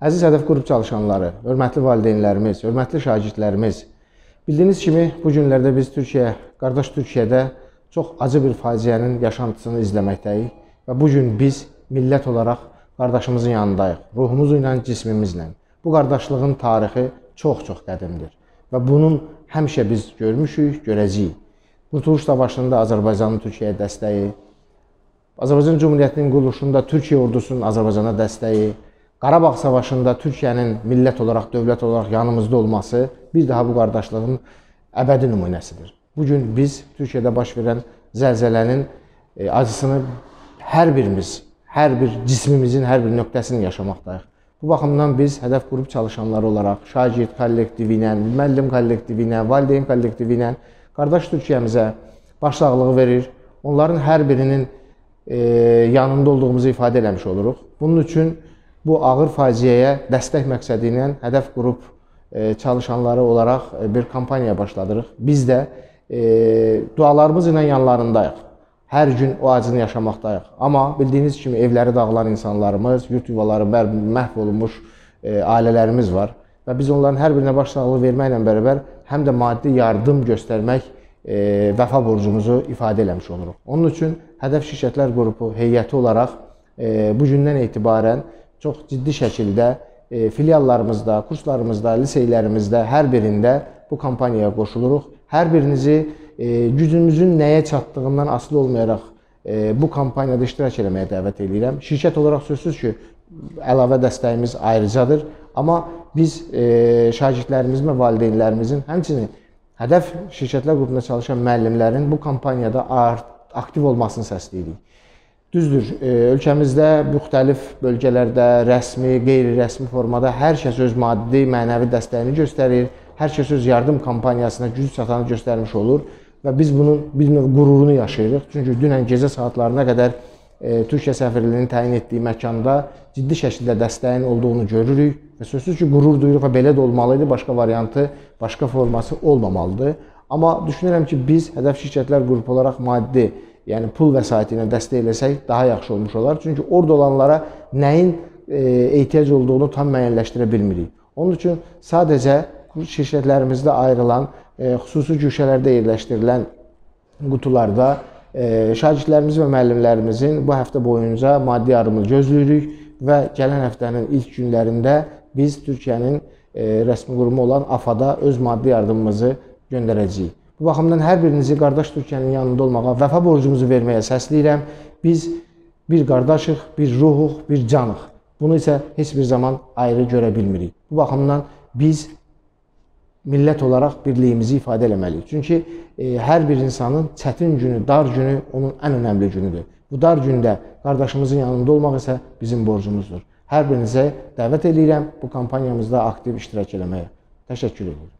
Əziz hədəf qrup çalışanları, hörmətli valideynlərimiz, hörmətli şagirdlərimiz, bildiyiniz kimi bu günlərdə biz Türkiyə, qardaş Türkiyədə çox acı bir faciənin yaşantısını izləməkdəyik və bu gün biz millət olaraq qardaşımızın yanındayıq, ruhumuz ilə, cismimizlə. Bu qardaşlığın tarixi çox-çox qədimdir və bunun həmişə biz görmüşük, görəcəyik. Qurtuluş Savaşında Azərbaycanın Türkiyəyə dəstəyi, Azərbaycan Cümhuriyyətinin quruluşunda Türkiyə ordusunun Azərbaycana dəstəyi, Qarabağ Savaşında Türkiyənin millət olaraq, dövlət olaraq yanımızda olması bir daha bu qardaşlığın əbədi nümunəsidir. Bu gün biz Türkiyədə baş verən zəlzələnin e, acısını hər birimiz, hər bir cismimizin hər bir nöqtəsini yaşamaqdayıq. Bu baxımdan biz hədəf qrup çalışanları olaraq şagird kollektivi ilə, müəllim kollektivi ilə, valideyn kollektivi ilə qardaş Türkiyəmizə başsağlığı verir. Onların hər birinin e, yanında olduğumuzu ifadə eləmiş oluruq. Bunun üçün bu ağır faciəyə dəstək məqsədi ilə hədəf qrup e, çalışanları olaraq e, bir kampaniya başladırıq. Biz də e, dualarımız ilə yanlarındayıq. Hər gün o acını yaşamaqdayıq. Amma bildiyiniz kimi evləri dağılan insanlarımız, yurt yuvaları məhv olunmuş ailələrimiz var və biz onların hər birinə başsağlığı verməklə bərabər həm də maddi yardım göstərmək vəfa borcumuzu ifadə eləmiş oluruq. Onun üçün Hədəf Şirkətlər Qrupu heyəti olaraq bu gündən etibarən çox ciddi şəkildə e, filiallarımızda, kurslarımızda, liseylərimizdə hər birində bu kampaniyaya qoşuluruq. Hər birinizi e, gücümüzün nəyə çatdığından asılı olmayaraq e, bu kampaniyada iştirak etməyə dəvət edirəm. Şirkət olaraq sözsüz ki, əlavə dəstəyimiz ayrıcadır, amma biz şagirdlərimizin və valideynlərimizin, həmçinin hədəf şirkətlər qrupunda çalışan müəllimlərin bu kampaniyada aktiv olmasını səsləyirik. Düzdür, e, ölkəmizdə müxtəlif bölgələrdə rəsmi, qeyri-rəsmi formada hər kəs öz maddi, mənəvi dəstəyini göstərir, hər kəs öz yardım kampaniyasına güc çatanı göstərmiş olur və biz bunun bir növ qürurunu yaşayırıq. Çünki dünən gecə saatlarına qədər e, Türkiyə səfirliyinin təyin etdiyi məkanda ciddi şəkildə dəstəyin olduğunu görürük və sözsüz ki, qürur duyuruq və belə də olmalı idi. Başqa variantı, başqa forması olmamalıdır. Amma düşünürəm ki, biz hədəf şirkətlər qrupu olaraq maddi yəni pul vəsaiti ilə dəstək eləsək daha yaxşı olmuş olar. Çünki orada olanlara nəyin e, ehtiyac olduğunu tam müəyyənləşdirə bilmirik. Onun üçün sadəcə şirkətlərimizdə ayrılan, e, xüsusi güşələrdə yerləşdirilən qutularda e, şagirdlərimiz və müəllimlərimizin bu həftə boyunca maddi yardımını gözləyirik və gələn həftənin ilk günlərində biz Türkiyənin rəsmi qurumu olan AFAD-a öz maddi yardımımızı göndərəcəyik. Bu baxımdan hər birinizi qardaş Türkiyənin yanında olmağa, vəfa borcumuzu verməyə səsləyirəm. Biz bir qardaşıq, bir ruhuq, bir canıq. Bunu isə heç bir zaman ayrı görə bilmirik. Bu baxımdan biz millət olaraq birliyimizi ifadə eləməliyik. Çünki e, hər bir insanın çətin günü, dar günü onun ən önəmli günüdür. Bu dar gündə qardaşımızın yanında olmaq isə bizim borcumuzdur. Hər birinizə dəvət edirəm bu kampaniyamızda aktiv iştirak eləməyə. Təşəkkür edirəm.